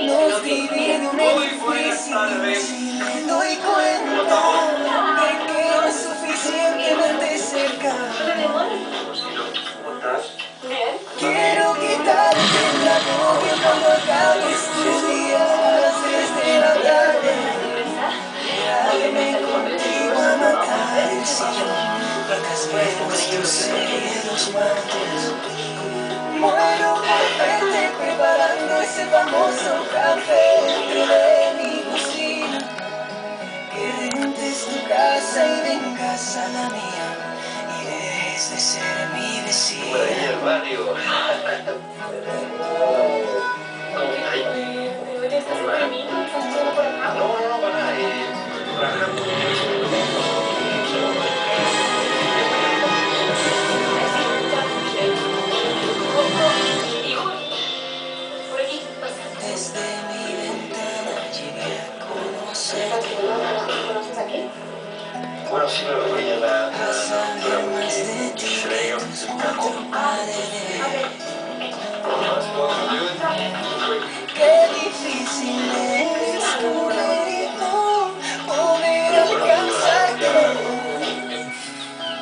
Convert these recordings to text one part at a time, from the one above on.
Nos divide un edificio Pocas veces yo sé los martes. Muero por verte preparando ese famoso café dentro de mi cocina. Que rentes tu casa y vengas a la mía. Y dejes de ser mi vecina. Bueno, sí, pero voy a la. A saber más de ti Se que de Qué difícil es poder alcanzarte.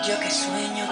Yo que sueño